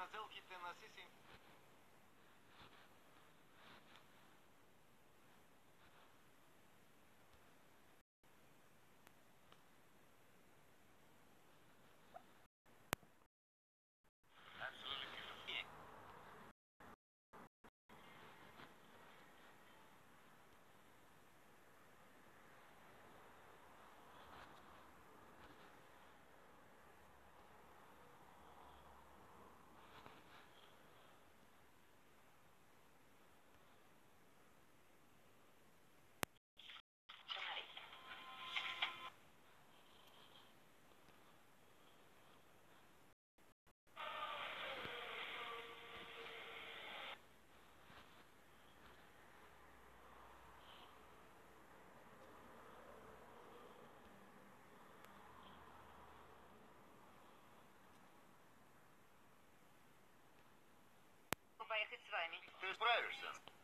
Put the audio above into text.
na zelki te na sisim Ты справишься.